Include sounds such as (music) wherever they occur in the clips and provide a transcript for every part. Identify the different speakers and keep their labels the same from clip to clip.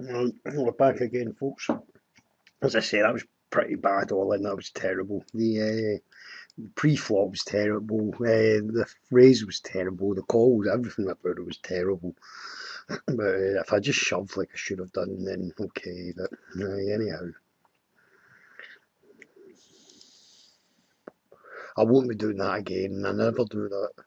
Speaker 1: We're back again, folks. As I say, that was pretty bad all in. That was terrible. The uh, pre-flop was terrible. Uh, the raise was terrible. The calls, everything about it was terrible. (clears throat) But uh, if I just shoved like I should have done, then okay. But uh, anyhow, I won't be doing that again. I never do that.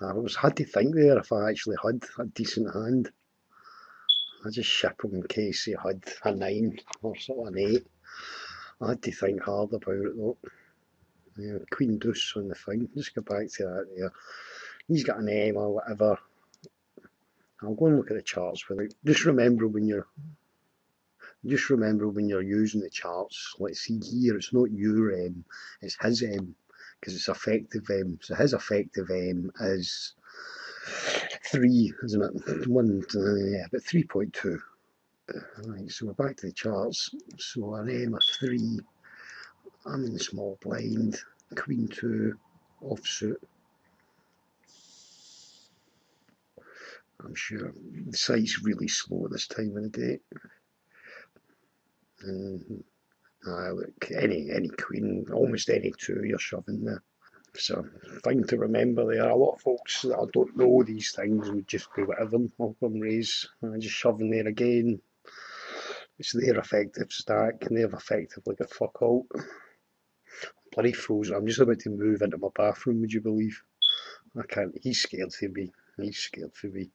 Speaker 1: I was had to think there if I actually had a decent hand. I just ship him in case he had a nine or sort of an eight. I had to think hard about it though. Yeah, Queen Deuce on the thing. Just go back to that there. He's got an M or whatever. I'll go and look at the charts with it. Just remember when you're just remember when you're using the charts, let's see here, it's not your M, it's his M because it's effective M. So his effective M is three, isn't it? (clears throat) One, yeah, but three point two. Right, so we're back to the charts. So an M of three. I'm in the small blind. Queen two, offsuit. I'm sure the site's really slow at this time of the day. And Ah, look, any any queen, almost any two you're shoving there. So, thing to remember there, a lot of folks that don't know these things would just go whatever them, off them raise, and just shoving there again. It's their effective stack, and they've effectively got fuck all. Bloody frozen. I'm just about to move into my bathroom, would you believe? I can't, he's scared for me. He's scared for me.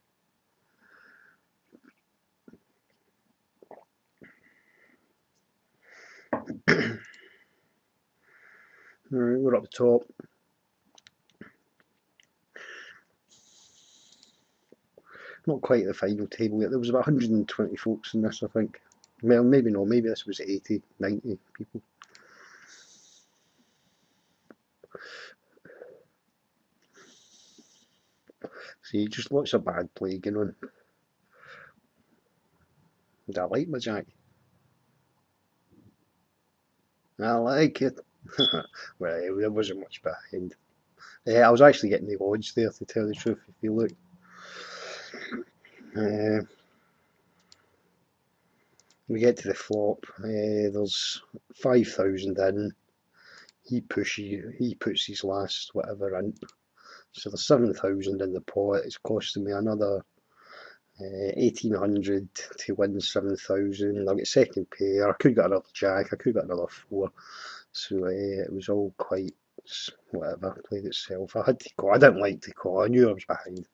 Speaker 1: We're up the top. Not quite the final table yet. There was about 120 folks in this, I think. Well, maybe no, maybe this was 80, 90 people. See, just lots of bad play going on. I like my jack. I like it. (laughs) well, there wasn't much behind. Uh, I was actually getting the odds there, to tell the truth, if you look. Uh, we get to the flop, uh, there's 5,000 in, he pushes, he puts his last whatever in, so there's 7,000 in the pot, it's costing me another uh, 1800 to win 7000 I get second pair. I could get another jack. I could get another four so uh, it was all quite whatever played itself I had to call I didn't like to call I knew I was behind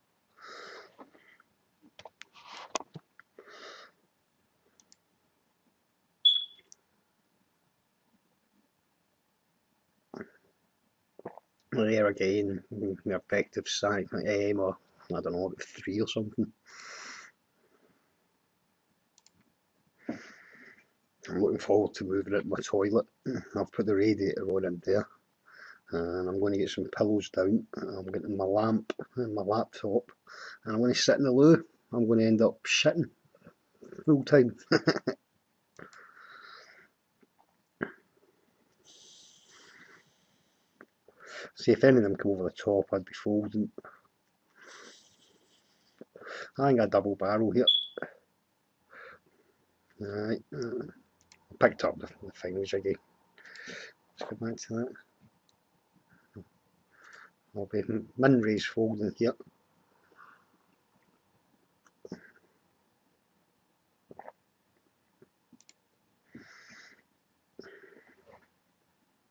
Speaker 1: there again, my effective side, aim or I don't know, three or something. I'm looking forward to moving it my toilet. (clears throat) I've put the radiator on in there and I'm going to get some pillows down. I'm getting my lamp and my laptop and I'm going to sit in the loo. I'm going to end up shitting full time. (laughs) See if any of them come over the top I'd be folding. I think a double barrel here. Right. Picked up the, the fingers again. Let's go back to that. I'll be min folding here.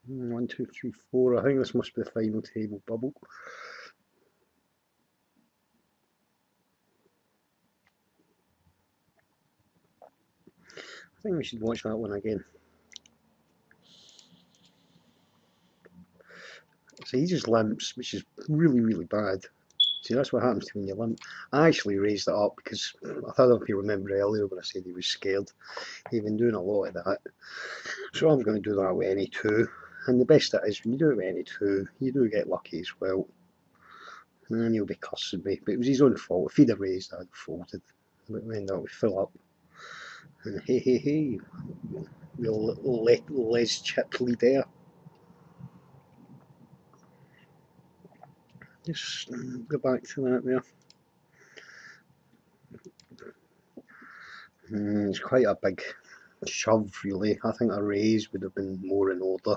Speaker 1: Hmm, one, two, three, four. I think this must be the final table bubble. Think we should watch that one again. So he just limps, which is really, really bad. See, that's what happens to when you limp. I actually raised it up because I thought if you remember earlier when I said he was scared, he'd been doing a lot of that. So I'm going to do that with any two. And the best that is, when you do it with any two, you do get lucky as well. And he'll be cursing me. But it was his own fault. If he'd have raised, I'd have folded. But we end up with up. Hey, hey, hey, we'll let Les Chipley there. just go back to that there. Mm, it's quite a big shove really. I think a raise would have been more in order.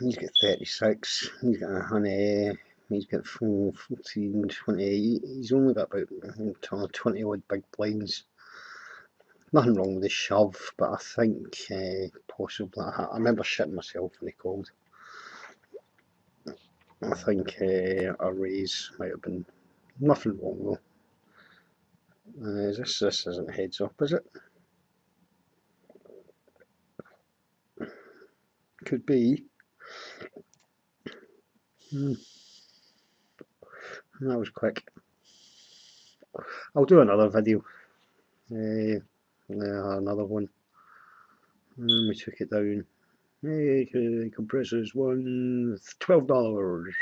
Speaker 1: He's got 36, he's got a honey, he's got 14, 28, he's only got about 20 odd big blinds. Nothing wrong with the shove, but I think uh, possibly, I, I remember shitting myself when he called. I think uh, a raise might have been nothing wrong though. Uh, this this isn't heads up, is it? Could be. Hmm. That was quick. I'll do another video. Uh, yeah, another one. And we took it down. Hey, uh, compressors one twelve dollars.